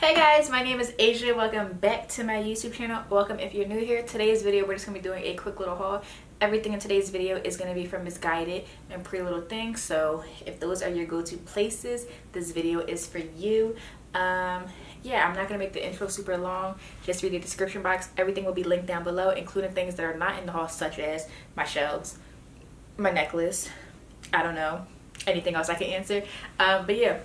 Hey guys, my name is Aja. Welcome back to my YouTube channel. Welcome if you're new here. Today's video, we're just going to be doing a quick little haul. Everything in today's video is going to be from Missguided and Pretty Little Things. So if those are your go-to places, this video is for you. Um, yeah, I'm not going to make the intro super long. Just read the description box. Everything will be linked down below, including things that are not in the haul, such as my shelves, my necklace, I don't know, anything else I can answer. Um, but yeah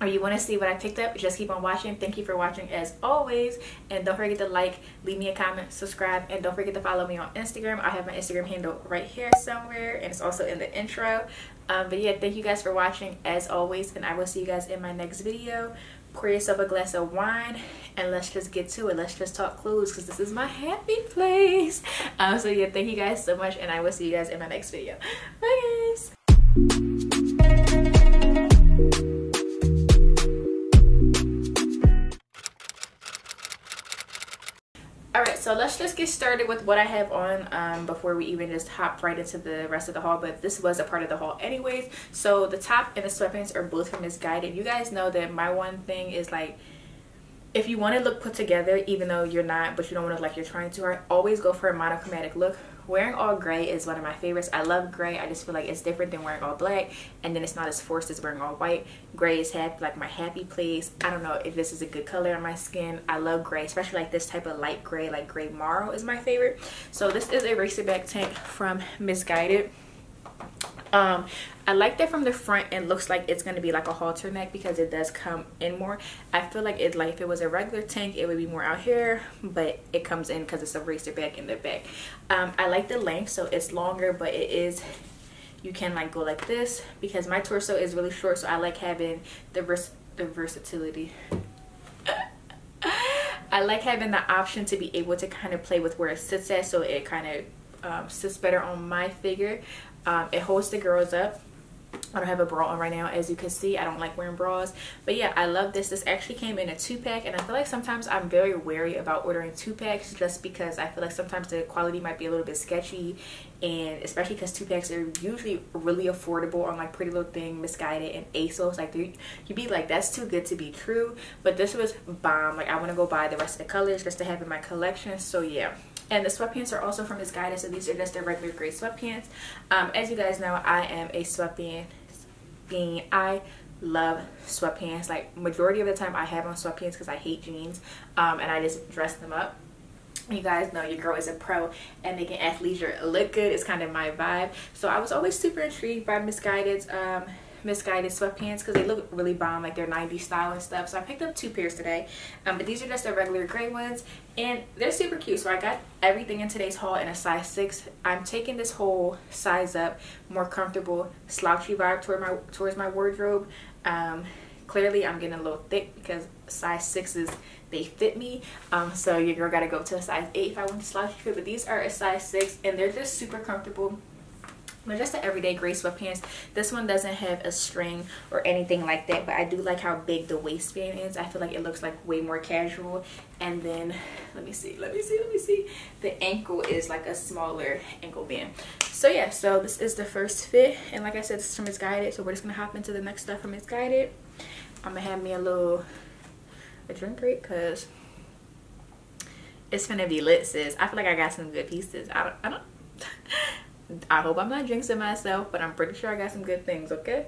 or you want to see what I picked up, just keep on watching. Thank you for watching as always. And don't forget to like, leave me a comment, subscribe, and don't forget to follow me on Instagram. I have my Instagram handle right here somewhere, and it's also in the intro. Um, but yeah, thank you guys for watching as always, and I will see you guys in my next video. Pour yourself a glass of wine, and let's just get to it. Let's just talk clothes, because this is my happy place. Um, so yeah, thank you guys so much, and I will see you guys in my next video. Bye guys! So let's just get started with what I have on um, before we even just hop right into the rest of the haul. But this was a part of the haul anyways. So the top and the sweatpants are both from Missguided. You guys know that my one thing is like, if you want to look put together, even though you're not, but you don't want to like you're trying to, hard, always go for a monochromatic look wearing all gray is one of my favorites. I love gray. I just feel like it's different than wearing all black and then it's not as forced as wearing all white. Gray is happy, like my happy place. I don't know if this is a good color on my skin. I love gray, especially like this type of light gray, like gray marl is my favorite. So this is a racer back tank from Missguided um i like that from the front it looks like it's going to be like a halter neck because it does come in more. I feel like it like if it was a regular tank it would be more out here but it comes in because it's a racer back in the back. Um i like the length so it's longer but it is you can like go like this because my torso is really short so i like having the vers the versatility. I like having the option to be able to kind of play with where it sits at so it kind of um, sits better on my figure um, it holds the girls up. I don't have a bra on right now as you can see. I don't like wearing bras. But yeah I love this. This actually came in a two pack and I feel like sometimes I'm very wary about ordering two packs just because I feel like sometimes the quality might be a little bit sketchy and especially because two packs are usually really affordable on like Pretty Little Thing, Missguided, and ASOS. Like you'd be like that's too good to be true. But this was bomb. Like I want to go buy the rest of the colors just to have in my collection. So yeah and the sweatpants are also from Missguided so these are just the regular gray sweatpants. Um, as you guys know i am a sweatpants being i love sweatpants. Like majority of the time i have on sweatpants because i hate jeans um, and i just dress them up. You guys know your girl is a pro and making athleisure look good is kind of my vibe. So i was always super intrigued by Missguided's um, Missguided sweatpants because they look really bomb like they're 90s style and stuff. So i picked up two pairs today. Um, but these are just the regular gray ones and they're super cute. So i got everything in today's haul in a size six. I'm taking this whole size up more comfortable slouchy vibe toward my towards my wardrobe. Um, clearly i'm getting a little thick because size sixes they fit me. Um, so your girl gotta go to a size eight if i want to slouchy fit but these are a size six and they're just super comfortable but just the everyday gray sweatpants. This one doesn't have a string or anything like that but i do like how big the waistband is. I feel like it looks like way more casual. And then let me see let me see let me see. The ankle is like a smaller ankle band. So yeah so this is the first fit. And like i said this is from Missguided so we're just gonna hop into the next stuff from Missguided i'm gonna have me a little a drink break because it's gonna be lit sis. I feel like i got some good pieces. I don't i don't I hope I'm not jinxing myself, but I'm pretty sure I got some good things, okay?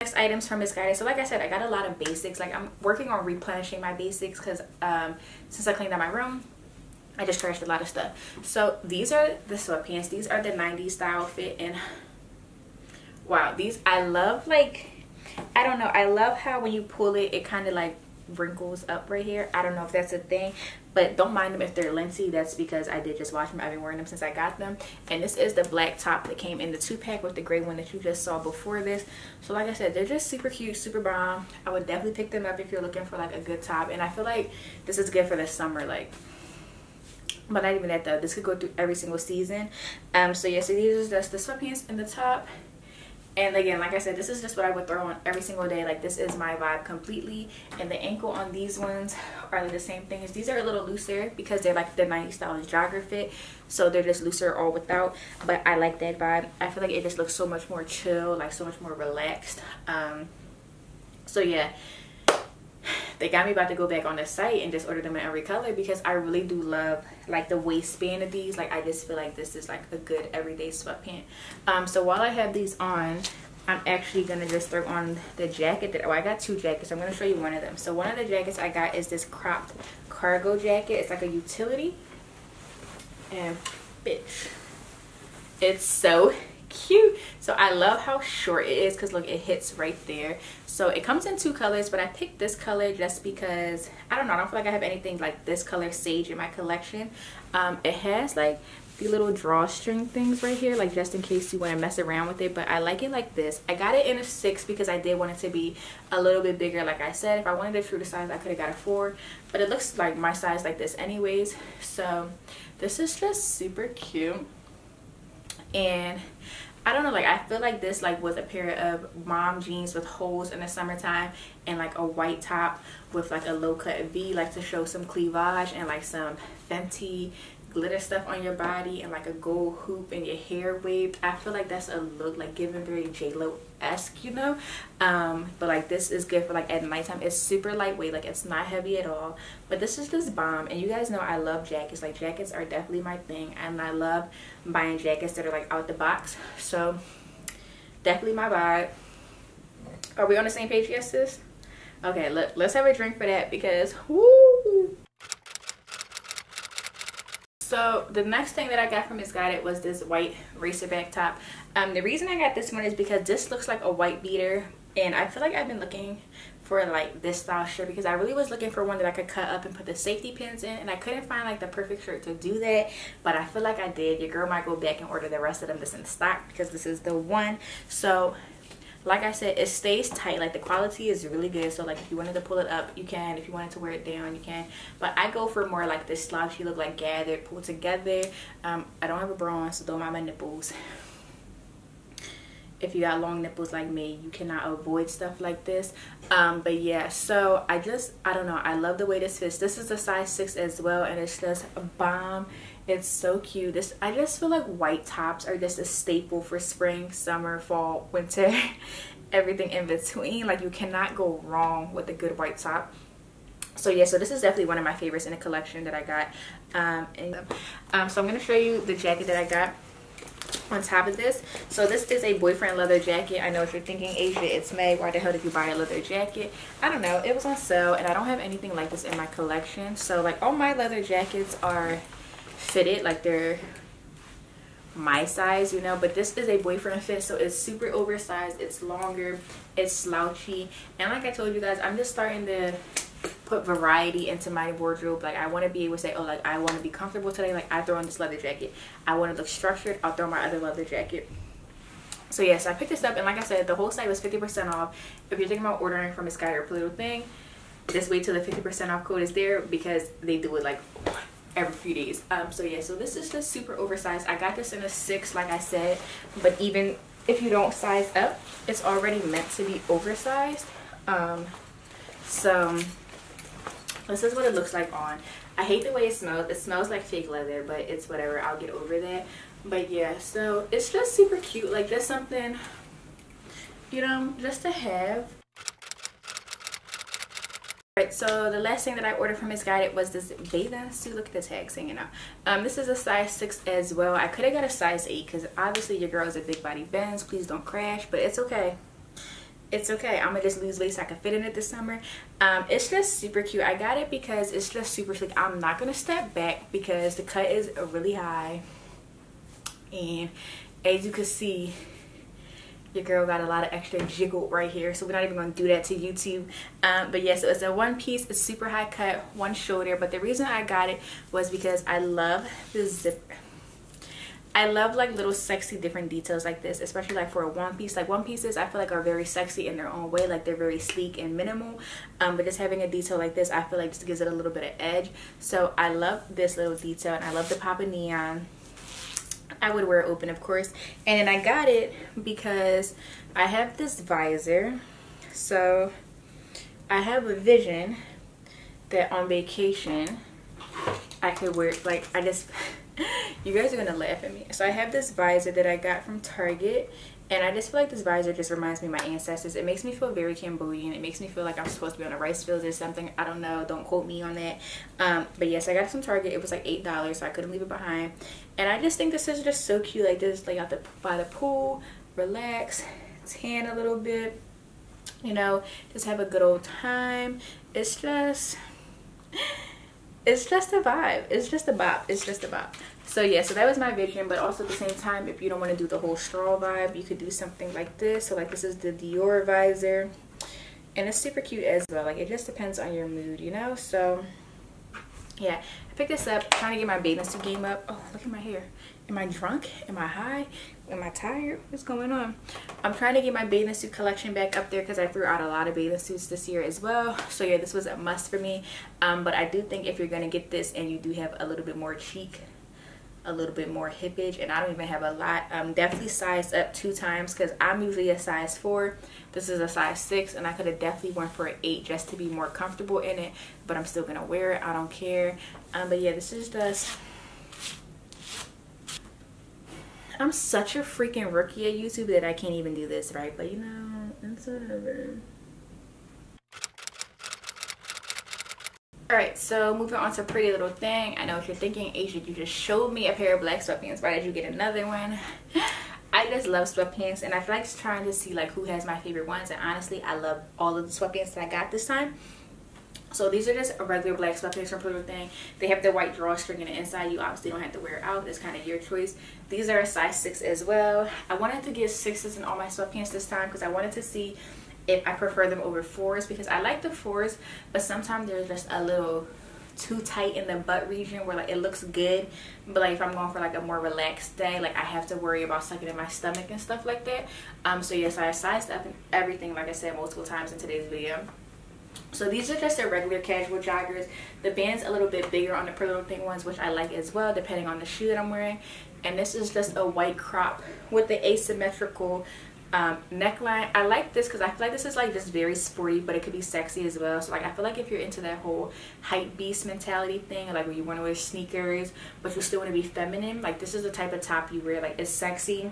Next items from Missguided. So like I said, I got a lot of basics. Like I'm working on replenishing my basics because um, since I cleaned out my room, I just trashed a lot of stuff. So these are the sweatpants. These are the 90s style fit and wow, these I love like I don't know. I love how when you pull it, it kind of like wrinkles up right here. I don't know if that's a thing, but don't mind them if they're linty. That's because I did just wash them. I've been wearing them since I got them. And this is the black top that came in the two pack with the gray one that you just saw before this. So like I said, they're just super cute, super bomb. I would definitely pick them up if you're looking for like a good top. And I feel like this is good for the summer. Like but not even that though this could go through every single season um so yeah so these are just the sweatpants in the top and again like i said this is just what i would throw on every single day. Like this is my vibe completely. And the ankle on these ones are the same thing as these. Are a little looser because they're like the 90s style jogger fit. So they're just looser all without. But i like that vibe. I feel like it just looks so much more chill like so much more relaxed. Um so yeah they got me about to go back on the site and just order them in every color because I really do love like the waistband of these. Like I just feel like this is like a good everyday sweatpant. Um so while I have these on I'm actually gonna just throw on the jacket that oh I got two jackets. I'm gonna show you one of them. So one of the jackets I got is this cropped cargo jacket. It's like a utility. And bitch it's so cute. So i love how short it is because look it hits right there. So it comes in two colors but i picked this color just because i don't know i don't feel like i have anything like this color sage in my collection. Um, it has like the little drawstring things right here like just in case you want to mess around with it but i like it like this. I got it in a six because i did want it to be a little bit bigger like i said. If i wanted a true to size i could have got a four but it looks like my size like this anyways. So this is just super cute and I don't know like I feel like this like was a pair of mom jeans with holes in the summertime and like a white top with like a low cut V like to show some cleavage and like some Fenty glitter stuff on your body and like a gold hoop and your hair waved i feel like that's a look like giving very j-lo-esque you know? Um but like this is good for like at nighttime. It's super lightweight like it's not heavy at all. But this is just bomb and you guys know i love jackets. Like jackets are definitely my thing and i love buying jackets that are like out the box. So definitely my vibe. Are we on the same page? Yes sis? Okay let, let's have a drink for that because whoo so the next thing that I got from Missguided was this white racerback top. Um, the reason I got this one is because this looks like a white beater and I feel like I've been looking for like this style shirt because I really was looking for one that I could cut up and put the safety pins in and I couldn't find like the perfect shirt to do that but I feel like I did. Your girl might go back and order the rest of them this in stock because this is the one. So like I said, it stays tight. Like the quality is really good. So like if you wanted to pull it up, you can. If you wanted to wear it down, you can. But I go for more like this slouchy look, like gathered, pulled together. Um, I don't have a bra on, so don't mind my nipples. If you got long nipples like me, you cannot avoid stuff like this. Um, but yeah, so I just, I don't know. I love the way this fits. This is a size 6 as well, and it's just bomb it's so cute. This I just feel like white tops are just a staple for spring, summer, fall, winter, everything in between. Like you cannot go wrong with a good white top. So yeah, so this is definitely one of my favorites in the collection that I got. Um, and, um, so I'm going to show you the jacket that I got on top of this so this is a boyfriend leather jacket i know what you're thinking Aja it's may why the hell did you buy a leather jacket i don't know it was on sale and i don't have anything like this in my collection so like all my leather jackets are fitted like they're my size you know but this is a boyfriend fit so it's super oversized it's longer it's slouchy and like i told you guys i'm just starting to put variety into my wardrobe like i want to be able to say oh like i want to be comfortable today like i throw on this leather jacket i want to look structured i'll throw my other leather jacket. So yes yeah, so i picked this up and like i said the whole site was 50 percent off. If you're thinking about ordering from a sky or pluto thing just wait till the 50 percent off code is there because they do it like every few days. Um so yeah so this is just super oversized. I got this in a six like i said but even if you don't size up it's already meant to be oversized. Um so this is what it looks like on. I hate the way it smells. It smells like fake leather but it's whatever. I'll get over that. But yeah so it's just super cute. Like there's something you know just to have Right, so the last thing that I ordered from Missguided was this bathing suit. Look at the tag saying out. Um, this is a size 6 as well. I could have got a size 8 because obviously your girl is a big body Benz. Please don't crash, but it's okay. It's okay. I'm going to just lose weight so I can fit in it this summer. Um, it's just super cute. I got it because it's just super slick. I'm not going to step back because the cut is really high. And as you can see, your girl got a lot of extra jiggle right here so we're not even going to do that to youtube um, but yeah so it's a one piece it's super high cut one shoulder but the reason i got it was because i love the zipper I love like little sexy different details like this, especially like for a one piece. Like one pieces I feel like are very sexy in their own way, like they're very sleek and minimal. Um, but just having a detail like this, I feel like just gives it a little bit of edge. So I love this little detail and I love the pop of neon. I would wear it open of course. And then I got it because I have this visor. So I have a vision that on vacation I could wear like I just you guys are gonna laugh at me. So I have this visor that I got from Target and I just feel like this visor just reminds me of my ancestors. It makes me feel very Cambodian. It makes me feel like I'm supposed to be on a rice field or something. I don't know. Don't quote me on that. Um, but yes, I got some Target. It was like $8, so I couldn't leave it behind. And I just think this is just so cute. Like this, like out the by the pool, relax, tan a little bit. You know, just have a good old time. It's just it's just a vibe. It's just a bop. It's just a bop. So yeah so that was my vision but also at the same time if you don't want to do the whole straw vibe you could do something like this. So like this is the Dior visor. And it's super cute as well. Like it just depends on your mood you know? So yeah. I picked this up trying to get my bathing suit game up. Oh look at my hair. Am I drunk? Am I high am I tired what's going on I'm trying to get my bathing suit collection back up there because I threw out a lot of bathing suits this year as well so yeah this was a must for me um, but I do think if you're gonna get this and you do have a little bit more cheek a little bit more hippage and I don't even have a lot. I'm definitely sized up two times because I'm usually a size four. This is a size six and I could have definitely went for an eight just to be more comfortable in it. But I'm still gonna wear it. I don't care. Um, but yeah, this is just I'm such a freaking rookie at YouTube that I can't even do this right. But you know, it's whatever. Alright, so moving on to Pretty Little Thing. I know what you're thinking, Aja, you just showed me a pair of black sweatpants. Why did you get another one? I just love sweatpants and I feel like trying to see like who has my favorite ones and honestly I love all of the sweatpants that I got this time. So these are just a regular black sweatpants from Little Thing. They have the white drawstring in the inside. You obviously don't have to wear it out. It's kind of your choice. These are a size 6 as well. I wanted to get 6s in all my sweatpants this time because I wanted to see if I prefer them over fours because I like the fours but sometimes they're just a little too tight in the butt region where like it looks good but like if I'm going for like a more relaxed day like I have to worry about sucking in my stomach and stuff like that um so yes I sized up everything like I said multiple times in today's video so these are just the regular casual joggers. The band's a little bit bigger on the Pretty Little Thing ones, which I like as well, depending on the shoe that I'm wearing. And this is just a white crop with the asymmetrical um, neckline i like this because i feel like this is like just very sporty but it could be sexy as well so like i feel like if you're into that whole hype beast mentality thing like where you want to wear sneakers but you still want to be feminine like this is the type of top you wear like it's sexy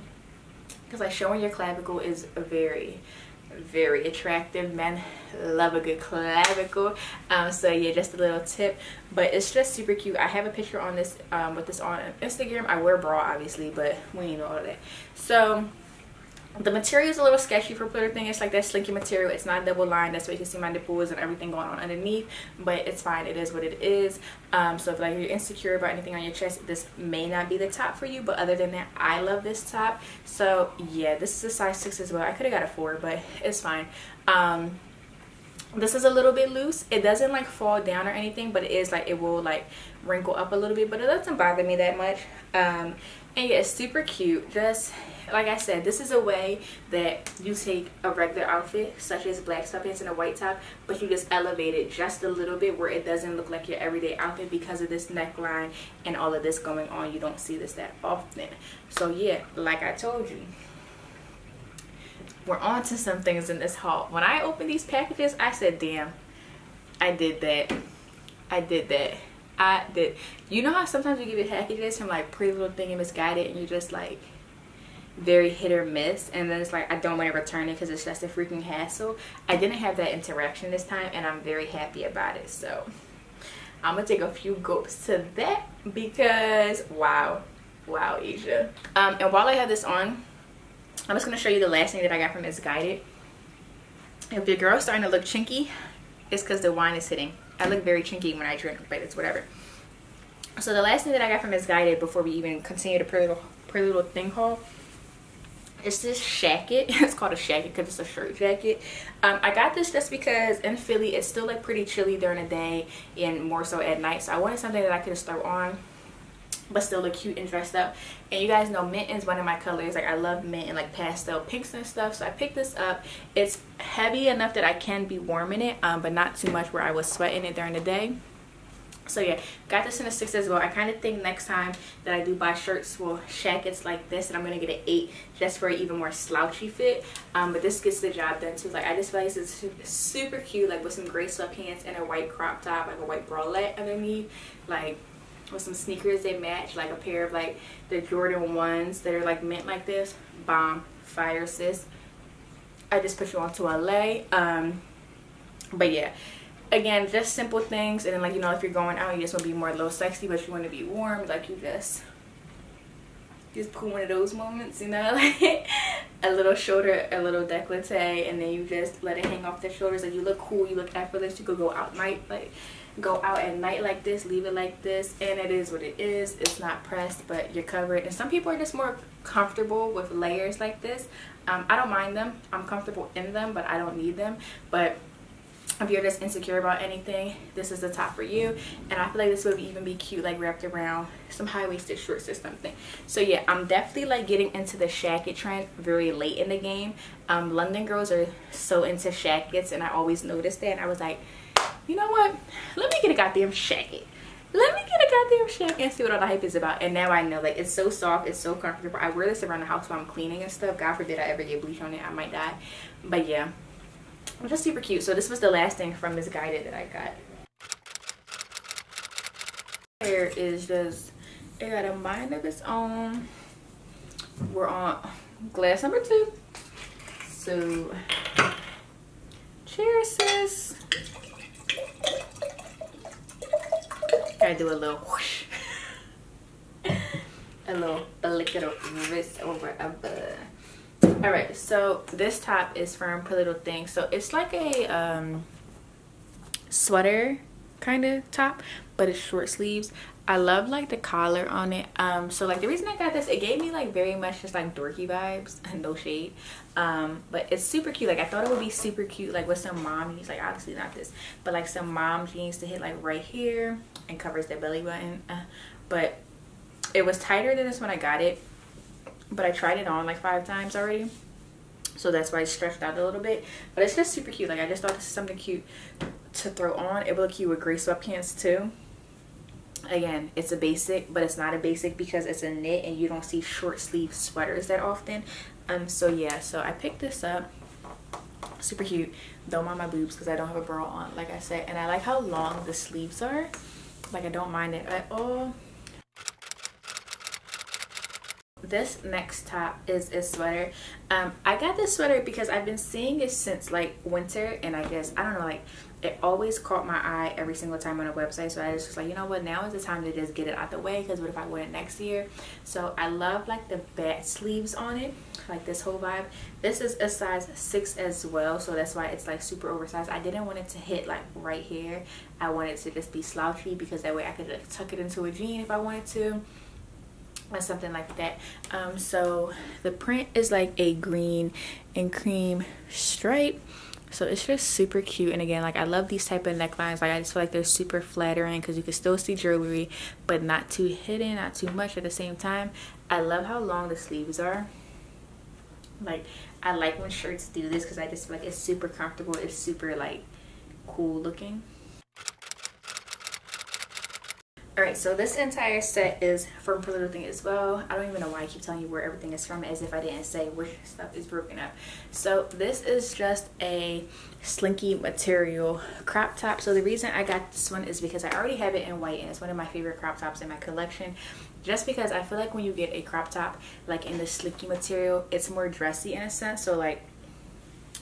because like showing your clavicle is very very attractive men. Love a good clavicle. Um, so yeah just a little tip. But it's just super cute. I have a picture on this um, with this on instagram. I wear bra obviously but we ain't know all that. So the material is a little sketchy for Pretty thing. It's like that slinky material. It's not double lined. That's why you can see my nipples and everything going on underneath. But it's fine. It is what it is. Um, so if like you're insecure about anything on your chest, this may not be the top for you. But other than that, I love this top. So yeah, this is a size 6 as well. I could have got a 4, but it's fine. Um, this is a little bit loose it doesn't like fall down or anything but it is like it will like wrinkle up a little bit but it doesn't bother me that much um and yeah it's super cute just like I said, this is a way that you take a regular outfit, such as black sweatpants and a white top, but you just elevate it just a little bit where it doesn't look like your everyday outfit because of this neckline and all of this going on. You don't see this that often. So yeah, like I told you, we're on to some things in this haul. When I opened these packages, I said, damn, I did that. I did that. I did. You know how sometimes you give get packages from like Pretty Little Thing and Missguided and you're just like, very hit or miss and then it's like I don't want to return it because it's just a freaking hassle. I didn't have that interaction this time and I'm very happy about it. So I'm gonna take a few gulps to that because wow, wow Aja. Um, and while I have this on, I'm just gonna show you the last thing that I got from Missguided. If your girl's starting to look chinky, it's because the wine is hitting. I look very chinky when I drink, but it's whatever. So the last thing that I got from Missguided before we even continue the pretty little, pretty little thing haul it's this jacket. It's called a shacket because it's a shirt jacket. Um, i got this just because in philly it's still like pretty chilly during the day and more so at night. So i wanted something that i could just throw on but still look cute and dressed up. And you guys know mint is one of my colors. Like i love mint and like pastel pinks and stuff. So i picked this up. It's heavy enough that i can be warm in it um, but not too much where i was sweating it during the day so yeah got this in a six as well i kind of think next time that i do buy shirts well jackets like this and i'm gonna get an eight just for an even more slouchy fit. Um, but this gets the job done too. Like i just feel like this is super cute like with some gray sweatpants and a white crop top like a white bralette underneath like with some sneakers that match like a pair of like the jordan ones that are like mint like this. Bomb. Fire sis. I just put you on to la um but yeah again just simple things and then like you know if you're going out you just want to be more low sexy but you want to be warm like you just just pull one of those moments you know like a little shoulder a little decollete and then you just let it hang off the shoulders. Like you look cool you look effortless you could go out night like go out at night like this leave it like this and it is what it is. It's not pressed but you're covered. And some people are just more comfortable with layers like this. Um, i don't mind them. I'm comfortable in them but i don't need them. But if you're just insecure about anything this is the top for you. And i feel like this would even be cute like wrapped around some high-waisted shorts or something so yeah i'm definitely like getting into the shacket trend very late in the game. Um, london girls are so into shackets and i always noticed that and i was like you know what? Let me get a goddamn shacket let me get a goddamn shacket and see what all the hype is about. And now i know like it's so soft it's so comfortable. I wear this around the house while i'm cleaning and stuff. God forbid i ever get bleach on it i might die. But yeah just super cute. So this was the last thing from Missguided that I got. Hair is just, it got a mind of its own. We're on glass number two. So, cheers sis. Gotta do a little whoosh. a little flicker of wrist over a bud all right so this top is from Pretty Little Thing so it's like a um, sweater kind of top but it's short sleeves. I love like the collar on it. Um so like the reason I got this it gave me like very much just like dorky vibes no shade. Um but it's super cute. Like I thought it would be super cute like with some mom jeans like obviously not this but like some mom jeans to hit like right here and covers the belly button. Uh, but it was tighter than this when I got it but I tried it on like five times already. So that's why I stretched out a little bit. But it's just super cute. Like I just thought this is something cute to throw on. It will look cute with gray sweatpants too. Again it's a basic but it's not a basic because it's a knit and you don't see short sleeve sweaters that often. Um so yeah. So I picked this up. Super cute. Don't mind my boobs because I don't have a bra on like I said. And I like how long the sleeves are. Like I don't mind it at all this next top is a sweater. Um i got this sweater because i've been seeing it since like winter and i guess i don't know like it always caught my eye every single time on a website so i was just like you know what? Now is the time to just get it out the way because what if i wear it next year? So i love like the bat sleeves on it like this whole vibe. This is a size six as well so that's why it's like super oversized. I didn't want it to hit like right here. I wanted to just be slouchy because that way i could like, tuck it into a jean if i wanted to or something like that. Um so the print is like a green and cream stripe. So it's just super cute. And again like i love these type of necklines. Like i just feel like they're super flattering because you can still see jewelry but not too hidden not too much at the same time. I love how long the sleeves are. Like i like when shirts do this because i just feel like it's super comfortable. It's super like cool looking Alright, so this entire set is from Pretty Little Thing as well. I don't even know why I keep telling you where everything is from as if I didn't say where stuff is broken up. So this is just a slinky material crop top. So the reason I got this one is because I already have it in white and it's one of my favorite crop tops in my collection. Just because I feel like when you get a crop top like in the slinky material, it's more dressy in a sense. So like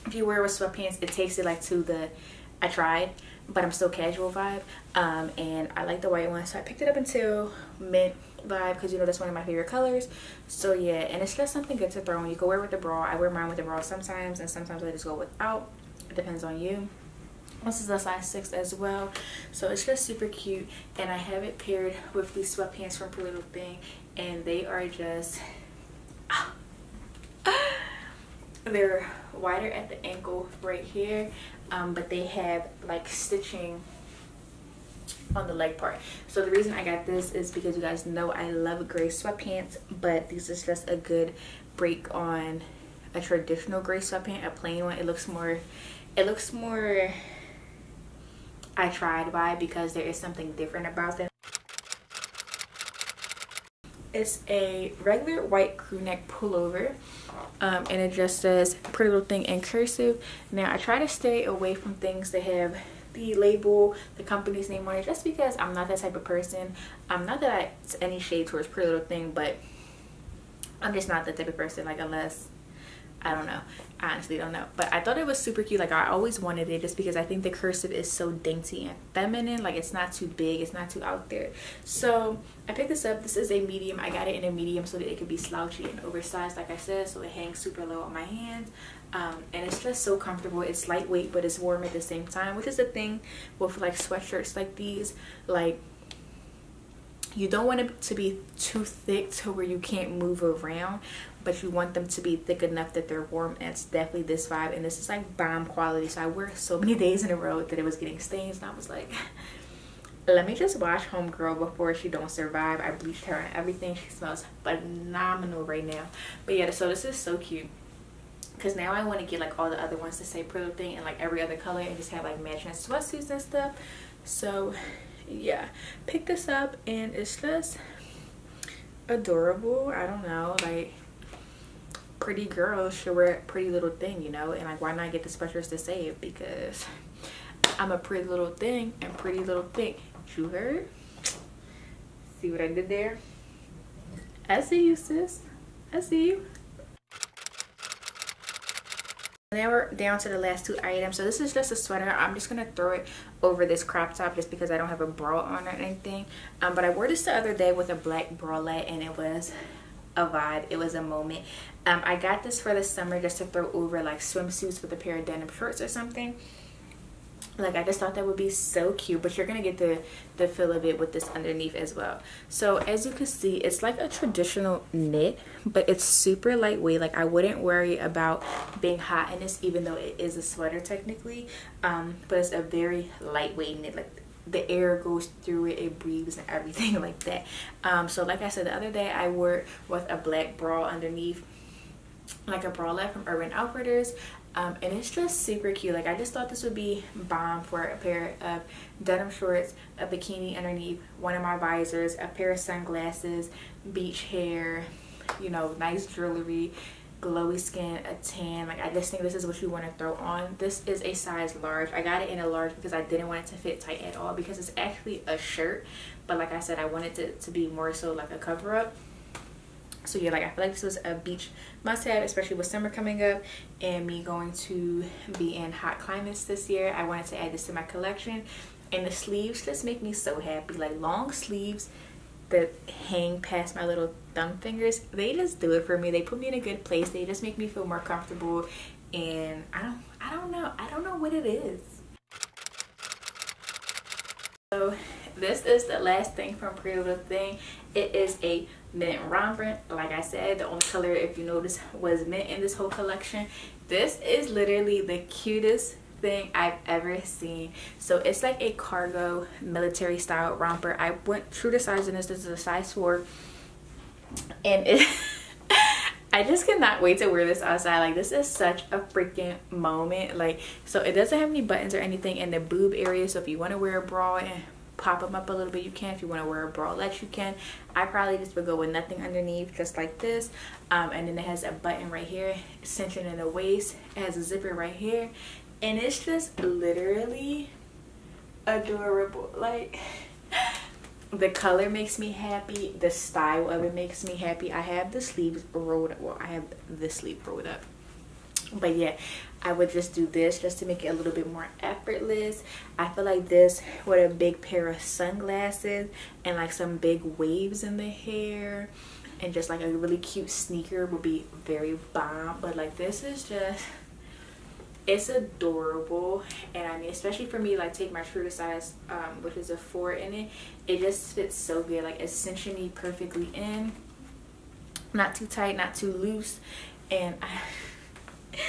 if you wear with sweatpants, it takes it like to the, I tried but I'm still casual vibe. Um, and I like the white one, so I picked it up until mint vibe because you know that's one of my favorite colors. So yeah, and it's just something good to throw on. You can wear with the bra. I wear mine with the bra sometimes, and sometimes I just go without. It depends on you. This is a size 6 as well. So it's just super cute. And I have it paired with these sweatpants from Pretty Little Thing. And they are just... they're wider at the ankle right here um, but they have like stitching on the leg part. So the reason i got this is because you guys know i love gray sweatpants but this is just a good break on a traditional gray sweatpant a plain one. It looks more it looks more i tried by because there is something different about them it's a regular white crew neck pullover um, and it just says pretty little thing in cursive now i try to stay away from things that have the label the company's name on it just because i'm not that type of person i'm not that I, it's any shade towards pretty little thing but i'm just not that type of person like unless I don't know. I honestly don't know. But I thought it was super cute. Like I always wanted it just because I think the cursive is so dainty and feminine. Like it's not too big. It's not too out there. So I picked this up. This is a medium. I got it in a medium so that it could be slouchy and oversized like I said. So it hangs super low on my hands. Um, and it's just so comfortable. It's lightweight but it's warm at the same time. Which is the thing with like sweatshirts like these. Like you don't want it to be too thick to where you can't move around but you want them to be thick enough that they're warm and it's definitely this vibe and this is like bomb quality so i wear so many days in a row that it was getting stains and i was like let me just wash homegirl before she don't survive. I bleached her and everything she smells phenomenal right now. But yeah so this is so cute because now i want to get like all the other ones to say pretty thing and like every other color and just have like matching sweatsuits and stuff. So yeah pick this up and it's just adorable i don't know like pretty girls should wear pretty little thing you know? And like why not get the specialists to say it? Because i'm a pretty little thing and pretty little thing you heard? See what i did there? I see you sis. I see you. Now we're down to the last two items. So this is just a sweater. I'm just gonna throw it over this crop top just because i don't have a bra on or anything. Um, but i wore this the other day with a black bralette and it was a vibe. It was a moment. Um, i got this for the summer just to throw over like swimsuits with a pair of denim shorts or something. Like i just thought that would be so cute but you're gonna get the the feel of it with this underneath as well. So as you can see it's like a traditional knit but it's super lightweight. Like i wouldn't worry about being hot in this even though it is a sweater technically um but it's a very lightweight knit. Like the air goes through it it breathes and everything like that. Um so like i said the other day i wore with a black bra underneath like a bralette from urban outfitters um, and it's just super cute. Like i just thought this would be bomb for a pair of denim shorts a bikini underneath one of my visors a pair of sunglasses beach hair you know nice jewelry glowy skin a tan like i just think this is what you want to throw on. This is a size large. I got it in a large because i didn't want it to fit tight at all because it's actually a shirt. But like i said i wanted it to, to be more so like a cover up so yeah like i feel like this was a beach must have especially with summer coming up and me going to be in hot climates this year. I wanted to add this to my collection. And the sleeves just make me so happy. Like long sleeves that hang past my little thumb fingers they just do it for me they put me in a good place they just make me feel more comfortable and i don't i don't know i don't know what it is so this is the last thing from Pretty Little Thing. It is a mint romper. Like I said, the only color, if you notice, was mint in this whole collection. This is literally the cutest thing I've ever seen. So it's like a cargo military style romper. I went true to size in this. This is a size 4. And it... I just cannot wait to wear this outside. Like this is such a freaking moment. Like so it doesn't have any buttons or anything in the boob area. So if you want to wear a bra and pop them up a little bit you can if you want to wear a bralette you can i probably just would go with nothing underneath just like this um, and then it has a button right here cinching in the waist it has a zipper right here and it's just literally adorable like the color makes me happy the style of it makes me happy i have the sleeves rolled up. well i have the sleeve rolled up but yeah I would just do this just to make it a little bit more effortless. I feel like this with a big pair of sunglasses and like some big waves in the hair and just like a really cute sneaker would be very bomb. But like this is just, it's adorable. And I mean, especially for me, like take my true to size, um, which is a four in it. It just fits so good. Like it's cinching me perfectly in. Not too tight, not too loose. And I...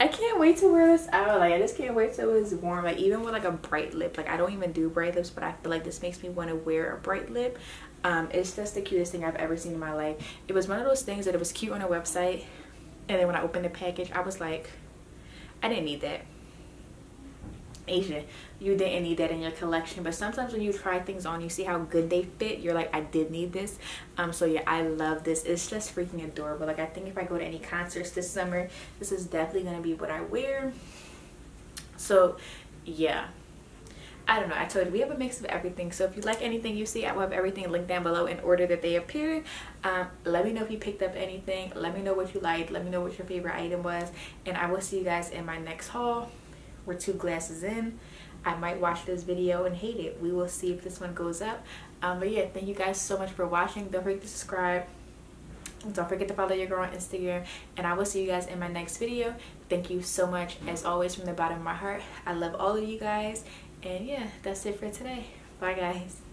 I can't wait to wear this out. Like I just can't wait till it's warm. Like even with like a bright lip. Like I don't even do bright lips, but I feel like this makes me want to wear a bright lip. Um, it's just the cutest thing I've ever seen in my life. It was one of those things that it was cute on a website, and then when I opened the package, I was like, I didn't need that. Aja, you didn't need that in your collection. But sometimes when you try things on, you see how good they fit. You're like, I did need this. Um, so yeah, I love this. It's just freaking adorable. Like I think if I go to any concerts this summer, this is definitely gonna be what I wear. So yeah, I don't know. I told you we have a mix of everything. So if you like anything you see, I will have everything linked down below in order that they appear. Um, let me know if you picked up anything. Let me know what you liked. Let me know what your favorite item was. And I will see you guys in my next haul. We're two glasses in. I might watch this video and hate it. We will see if this one goes up. Um, but yeah, thank you guys so much for watching. Don't forget to subscribe. Don't forget to follow your girl on Instagram. And I will see you guys in my next video. Thank you so much, as always, from the bottom of my heart. I love all of you guys. And yeah, that's it for today. Bye, guys.